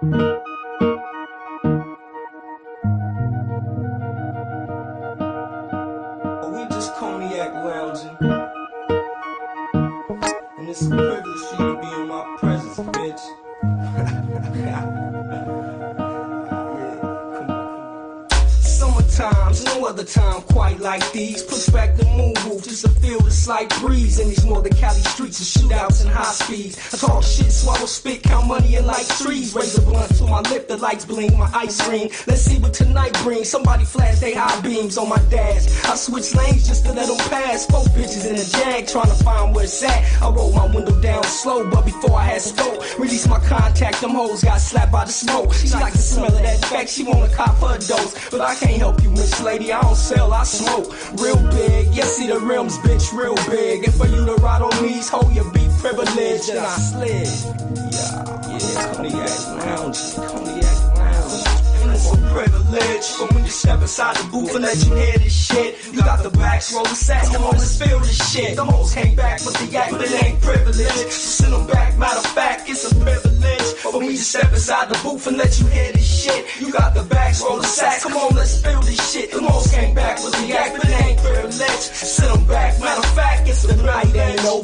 Oh, we just cognac lounging. And it's a privilege to be in my presence, bitch. on. Summertimes, no other time quite like these. Push back the moon roof just to feel the slight breeze in these northern Cali streets of shootouts and high speeds. I talk shit, swallow spit, count money and like trees. Raise a blunt to my lip, the lights blink, my ice cream. Let's see what tonight brings. Somebody flash they high beams on my dash. I switch lanes just to let them pass. Four bitches in a jag trying to find where it's at. I roll my window down slow, but before I had spoke, release my contact. Them hoes got slapped by the smoke. She like the smell of that fact. She wanna cop her dose, but I can't help you, Lady. I don't sell, I smoke. Real big, yes, see the rims, bitch, real big. And for you to ride on these, hold your be privileged. and I slid. Yeah, yeah, cognac lounge, cognac lounge. And it's privilege, but when you step inside the booth and let you hear this shit, you got the backs roll the sacks. On, let's feel this shit. The hoes came back with the yak, but it ain't privilege. So send them back. Matter of fact, it's step inside the booth and let you hear this shit. You got the bags, roll the sacks. Come on, let's feel this shit. The hoes came back with the yak, but it ain't privilege. Send them back. Matter of fact,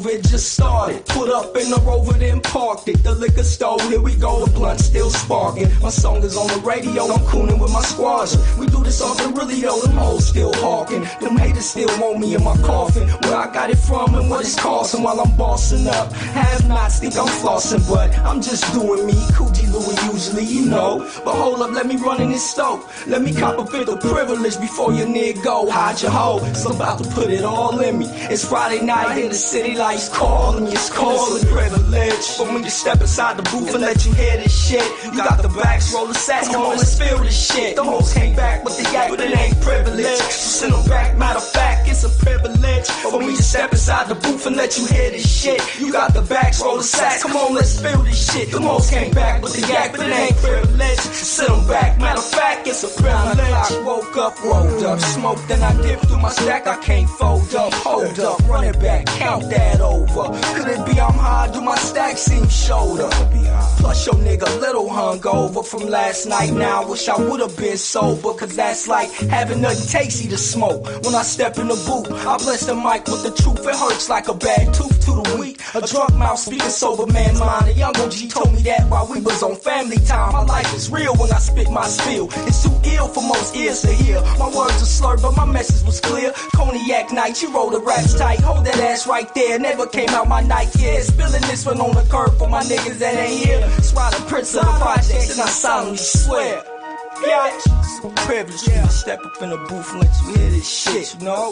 it just started. Put up in the rover, then parked it. The liquor store, here we go, the blunt still sparking. My song is on the radio, I'm cooning with my squadron. We do this often, really though, them hoes still hawking. Them haters still want me in my coffin. Where I got it from and what it's costing while I'm bossing up. Have nots think I'm flossing, but I'm just doing me. Coogi Louie usually, you know. But hold up, let me run in this stove. Let me cop a bit of privilege before your nigga go. Hide your hoe, it's about to put it all in me. It's Friday night in the city, lights calling, it's calling privilege. But when you step inside the booth and let you hear this shit, you got the backs roll the sacks. Come on, let's feel this shit. The hoes came back with the yak, but it ain't privilege. So send them back, matter of fact, it's a privilege. For me to step inside the booth and let you hear this shit. You got the backs roll the sacks. Come on, let's feel this shit. The hoes came back with the yak, but it ain't privilege. Send them back, matter of fact, it's a privilege. I woke up, rolled up, smoked, then I dipped through my stack. I can't fold up, hold up, run it back, count that over. Could it be I'm high? Do my stack seem shoulder? Plus your nigga little hungover from last night. Now I wish I would've been sober, cause that's like having nothing tasty to smoke. When I step in the booth, I bless the mic with the truth. It hurts like a bad tooth to the weak. A drunk mouth speaking sober man's mind. A young OG told me that while we was on family time. My life is real when I spit my spiel. It's too ill for most ears to hear. My words are slurred, but my message was clear. Cognac night, you roll the raps tight. Hold that ass right there. Never came out my night, yeah. Spilling this one on the curb for my niggas that ain't here. Swat the prince of the projects, and I solemnly swear. Yeah, it's a privilege to step up in the booth and let you hear this shit, you know?